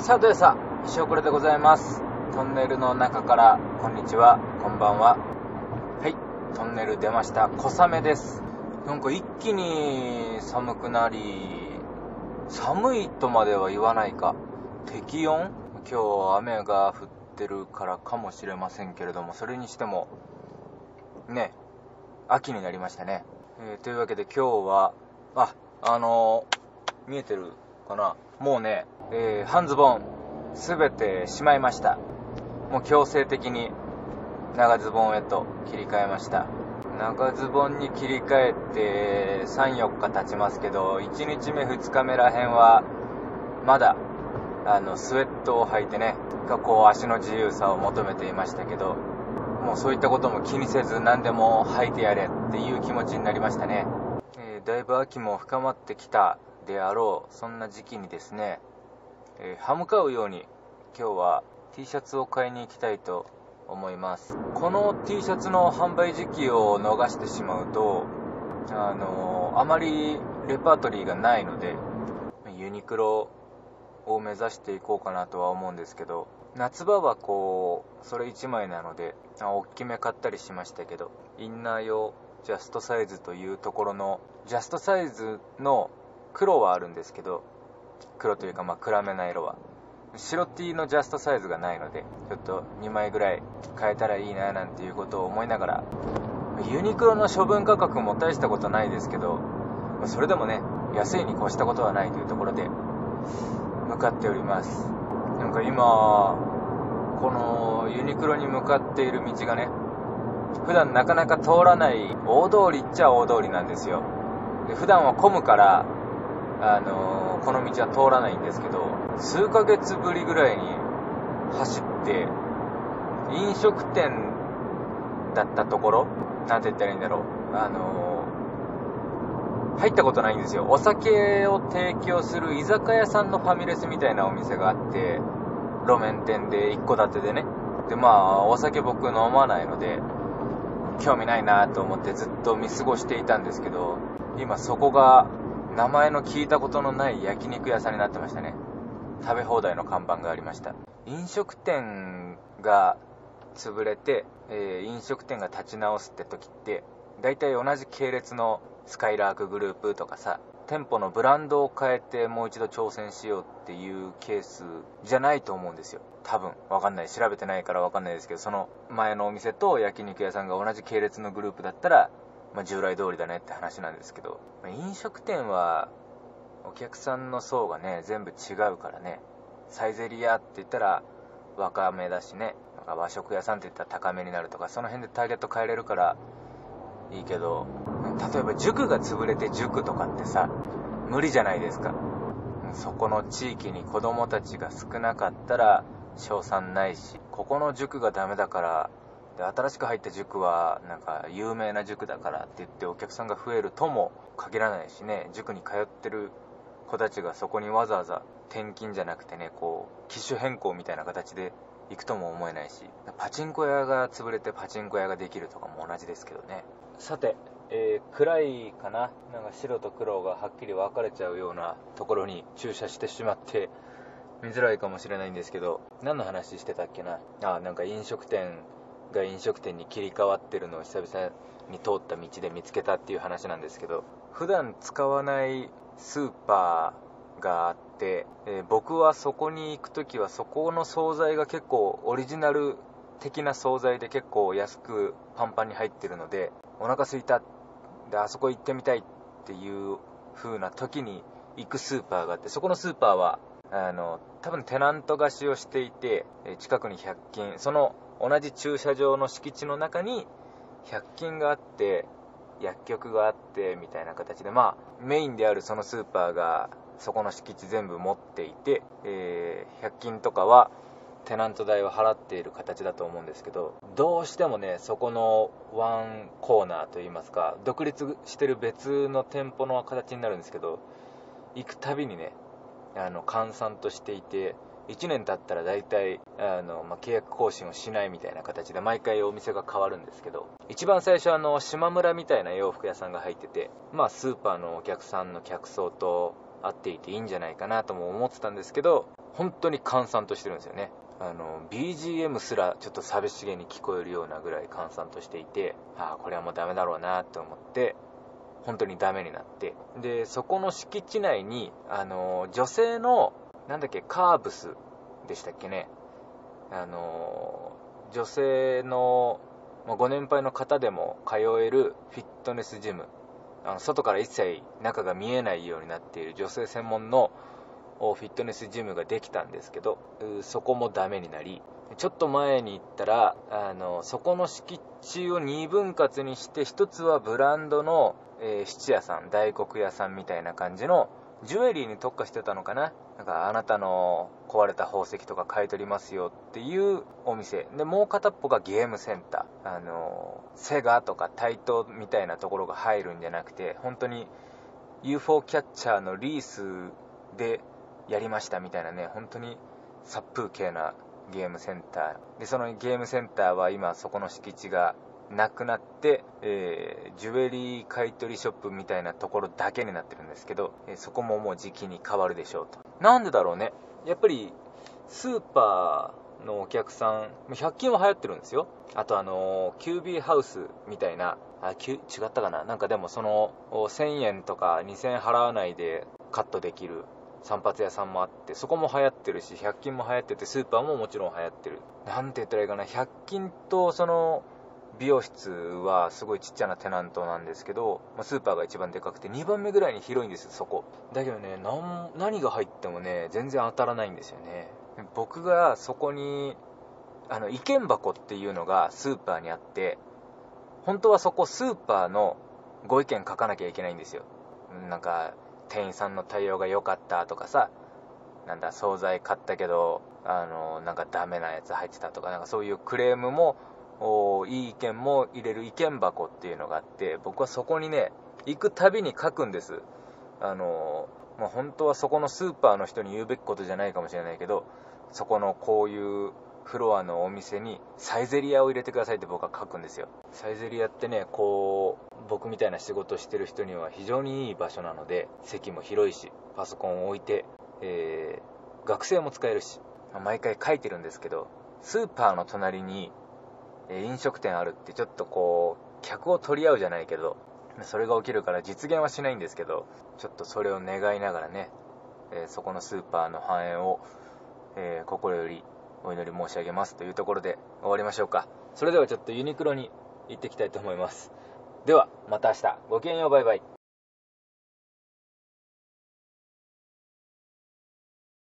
さあ、どうさ、石遅れでございます。トンネルの中から、こんにちは、こんばんは。はい、トンネル出ました。小雨です。なんか一気に寒くなり、寒いとまでは言わないか。適温？今日雨が降ってるからかもしれませんけれども、それにしても、ね、秋になりましたね。えーというわけで今日は、あ、あのー見えてるかな？もうね、えー半ズボン、すべてしまいました。もう強制的に長ズボンへと切り替えました。長ズボンに切り替えて3、4日経ちますけど、1日目、2日目らへんは、まだ、あの、スウェットを履いてね、がこう足の自由さを求めていましたけど、もうそういったことも気にせず何でも履いてやれっていう気持ちになりましたね。えーだいぶ秋も深まってきたであろう、そんな時期にですね、えー歯向かうように今日は T シャツを買いに行きたいと思います。この T シャツの販売時期を逃してしまうと、あのーあまりレパートリーがないので、ユニクロを目指していこうかなとは思うんですけど、夏場はこう、それ1枚なので、大きめ買ったりしましたけど、インナー用ジャストサイズというところの、ジャストサイズの黒はあるんですけど、黒というかまあ暗めな色は。白 T のジャストサイズがないので、ちょっと2枚ぐらい買えたらいいななんていうことを思いながら、ユニクロの処分価格も大したことないですけど、それでもね、安いに越したことはないというところで、向かっております。なんか今、このユニクロに向かっている道がね、普段なかなか通らない大通りっちゃ大通りなんですよ。で普段は混むから、あのーこの道は通らないんですけど、数ヶ月ぶりぐらいに走って、飲食店だったところ、なんて言ったらいいんだろう。あのー入ったことないんですよ。お酒を提供する居酒屋さんのファミレスみたいなお店があって、路面店で一戸建てでね。で、まあ、お酒僕飲まないので、興味ないなと思ってずっと見過ごしていたんですけど、今そこが名前の聞いたことのない焼肉屋さんになってましたね。食べ放題の看板がありました。飲食店が潰れて、えー飲食店が立ち直すって時って、大体同じ系列のスカイラークグループとかさ、店舗のブランドを変えてもう一度挑戦しようっていうケースじゃないと思うんですよ。多分。わかんない。調べてないからわかんないですけど、その前のお店と焼肉屋さんが同じ系列のグループだったら、まあ、従来通りだねって話なんですけど、まあ飲食店はお客さんの層がね、全部違うからね、サイゼリヤって言ったら若めだしね、なんか和食屋さんって言ったら高めになるとか、その辺でターゲット変えれるからいいけど、例えば塾が潰れて塾とかってさ、無理じゃないですか。そこの地域に子供たちが少なかったら、賞賛ないし、ここの塾がダメだから、で新しく入った塾はなんか有名な塾だからって言ってお客さんが増えるとも限らないしね塾に通ってる子たちがそこにわざわざ転勤じゃなくてねこう機種変更みたいな形で行くとも思えないしパチンコ屋が潰れてパチンコ屋ができるとかも同じですけどね。さて、えー暗いかな？なんか白と黒がはっきり分かれちゃうようなところに駐車してしまって見づらいかもしれないんですけど何の話してたっけな？あなんか飲食店が飲食店に切り替わってるのを久々に通った道で見つけたっていう話なんですけど普段使わないスーパーがあって、えー僕はそこに行く時はそこの惣菜が結構オリジナル的な惣菜で結構安くパンパンに入ってるのでお腹空いたであそこ行ってみたいっていう風な時に行くスーパーがあってそこのスーパーはあの多分テナント貸しをしていて近くに100均その同じ駐車場の敷地の中に100均があって薬局があってみたいな形でまあメインであるそのスーパーがそこの敷地全部持っていて、えー100均とかはテナント代を払っている形だと思うんですけどどうしてもねそこのワンコーナーといいますか独立してる別の店舗の形になるんですけど行くたびにねあの閑散としていて1年経ったら大体あの、まあ、契約更新をしないみたいな形で毎回お店が変わるんですけど一番最初あの島村みたいな洋服屋さんが入っててまあスーパーのお客さんの客層と合っていていいんじゃないかなとも思ってたんですけど本当に閑散としてるんですよね。あの、BGM すらちょっと寂しげに聞こえるようなぐらい閑散としていて、ああ、これはもうダメだろうなと思って、本当にダメになって、で、そこの敷地内に、あの、女性の、なんだっけ、カーブスでしたっけね。あの、女性のま、ご年配の方でも通えるフィットネスジム、あの外から一切中が見えないようになっている女性専門のフィットネスジムができたんですけど、そこもダメになり、ちょっと前に行ったら、あの、そこの敷地を2分割にして、1つはブランドの、えー、質屋さん、大黒屋さんみたいな感じの、ジュエリーに特化してたのかな？なんかあなたの壊れた宝石とか買い取りますよっていうお店。で、もう片っぽがゲームセンター。あの、セガとかタイトみたいなところが入るんじゃなくて、本当に UFO キャッチャーのリースでやりましたみたいなね、本当に殺風景なゲームセンター。で、そのゲームセンターは今そこの敷地がなくなって、えー、ジュエリー買取ショップみたいなところだけになってるんですけど、え、そこももう時期に変わるでしょうと。なんでだろうね。やっぱり、スーパーのお客さん、100均は流行ってるんですよ。あとあのー、キュービーハウスみたいな、あ、違ったかななんかでもその、1000円とか2000円払わないでカットできる散髪屋さんもあってそこも流行ってるし100均も流行っててスーパーももちろん流行ってるなんて言ったらいいかな100均とその美容室はすごいちっちゃなテナントなんですけど、まスーパーが一番でかくて2番目ぐらいに広いんですよそこ。だけどね何が入ってもね全然当たらないんですよね。僕がそこにあの意見箱っていうのがスーパーにあって本当はそこスーパーのご意見書かなきゃいけないんですよ。なんか店員さんの対応が良かったとかさ、なんだ、惣菜買ったけど、あの、なんかダメなやつ入ってたとか、なんかそういうクレームも、いい意見も入れる意見箱っていうのがあって、僕はそこにね、行くたびに書くんです。あの、まあ、本当はそこのスーパーの人に言うべきことじゃないかもしれないけど、そこのこういうフロアのお店にサイゼリヤを入れてくださいって僕は書くんですよサイゼリヤってねこう僕みたいな仕事してる人には非常にいい場所なので席も広いしパソコンを置いて、えー、学生も使えるし毎回書いてるんですけどスーパーの隣に飲食店あるってちょっとこう客を取り合うじゃないけどそれが起きるから実現はしないんですけどちょっとそれを願いながらね、え、そこのスーパーの繁栄を、え、心よりお祈り申し上げますというところで終わりましょうか。それではちょっとユニクロに行ってきたいと思います。ではまた明日。ごきげんようバイバイ。